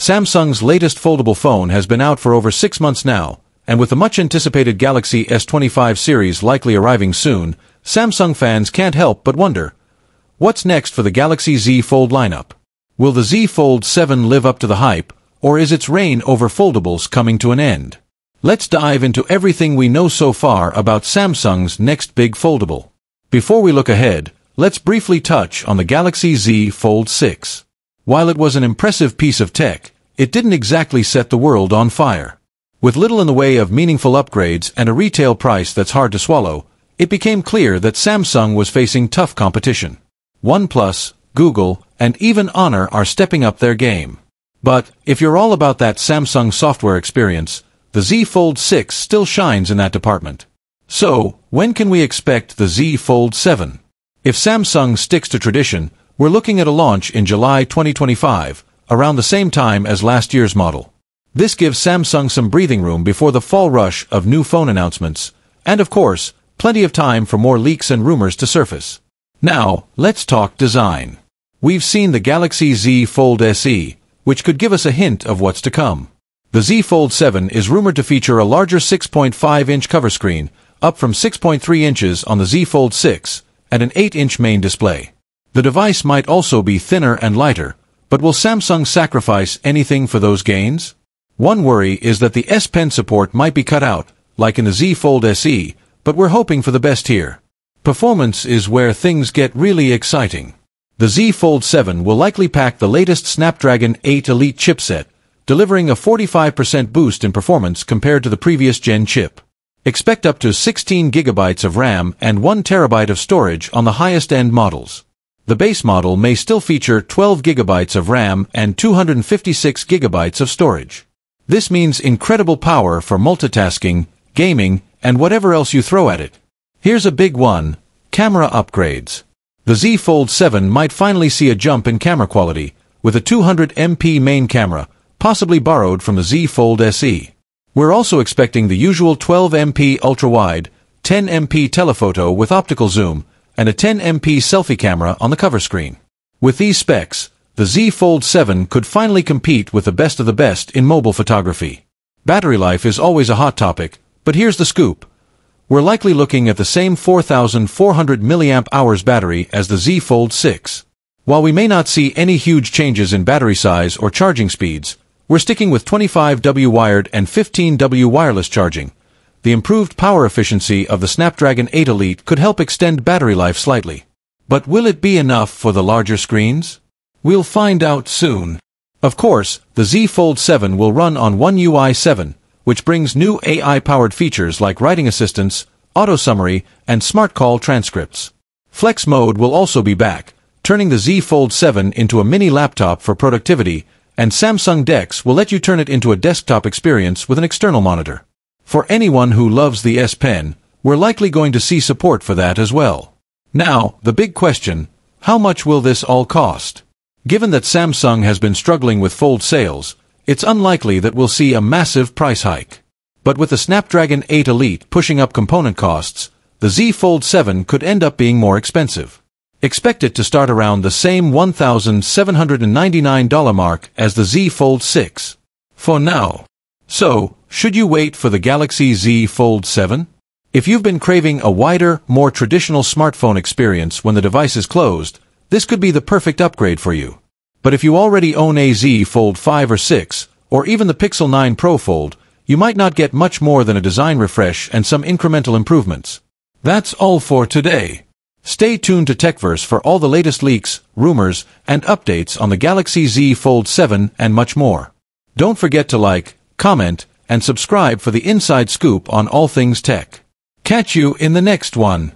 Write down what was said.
Samsung's latest foldable phone has been out for over six months now, and with the much-anticipated Galaxy S25 series likely arriving soon, Samsung fans can't help but wonder, what's next for the Galaxy Z Fold lineup? Will the Z Fold 7 live up to the hype, or is its reign over foldables coming to an end? Let's dive into everything we know so far about Samsung's next big foldable. Before we look ahead, let's briefly touch on the Galaxy Z Fold 6. While it was an impressive piece of tech, it didn't exactly set the world on fire. With little in the way of meaningful upgrades and a retail price that's hard to swallow, it became clear that Samsung was facing tough competition. OnePlus, Google, and even Honor are stepping up their game. But, if you're all about that Samsung software experience, the Z Fold 6 still shines in that department. So, when can we expect the Z Fold 7? If Samsung sticks to tradition, we're looking at a launch in July 2025, around the same time as last year's model. This gives Samsung some breathing room before the fall rush of new phone announcements, and of course, plenty of time for more leaks and rumors to surface. Now, let's talk design. We've seen the Galaxy Z Fold SE, which could give us a hint of what's to come. The Z Fold 7 is rumored to feature a larger 6.5-inch cover screen, up from 6.3 inches on the Z Fold 6, and an 8-inch main display. The device might also be thinner and lighter, but will Samsung sacrifice anything for those gains? One worry is that the S Pen support might be cut out, like in the Z Fold SE, but we're hoping for the best here. Performance is where things get really exciting. The Z Fold 7 will likely pack the latest Snapdragon 8 Elite chipset, delivering a 45% boost in performance compared to the previous gen chip. Expect up to 16 gigabytes of RAM and 1 terabyte of storage on the highest-end models. The base model may still feature 12 gigabytes of RAM and 256 gigabytes of storage. This means incredible power for multitasking, gaming, and whatever else you throw at it. Here's a big one, camera upgrades. The Z Fold 7 might finally see a jump in camera quality, with a 200MP main camera, possibly borrowed from the Z Fold SE. We're also expecting the usual 12MP ultra-wide, 10MP telephoto with optical zoom, and a 10MP selfie camera on the cover screen. With these specs, the Z Fold 7 could finally compete with the best of the best in mobile photography. Battery life is always a hot topic, but here's the scoop. We're likely looking at the same 4,400 mAh battery as the Z Fold 6. While we may not see any huge changes in battery size or charging speeds, we're sticking with 25W wired and 15W wireless charging, the improved power efficiency of the Snapdragon 8 Elite could help extend battery life slightly. But will it be enough for the larger screens? We'll find out soon. Of course, the Z Fold 7 will run on One UI 7, which brings new AI-powered features like writing assistance, auto summary, and smart call transcripts. Flex mode will also be back, turning the Z Fold 7 into a mini laptop for productivity, and Samsung DeX will let you turn it into a desktop experience with an external monitor. For anyone who loves the S Pen, we're likely going to see support for that as well. Now, the big question, how much will this all cost? Given that Samsung has been struggling with Fold sales, it's unlikely that we'll see a massive price hike. But with the Snapdragon 8 Elite pushing up component costs, the Z Fold 7 could end up being more expensive. Expect it to start around the same $1,799 mark as the Z Fold 6. For now. So, should you wait for the Galaxy Z Fold 7? If you've been craving a wider, more traditional smartphone experience when the device is closed, this could be the perfect upgrade for you. But if you already own a Z Fold 5 or 6, or even the Pixel 9 Pro Fold, you might not get much more than a design refresh and some incremental improvements. That's all for today. Stay tuned to TechVerse for all the latest leaks, rumors, and updates on the Galaxy Z Fold 7 and much more. Don't forget to like, comment, and subscribe for the inside scoop on all things tech. Catch you in the next one.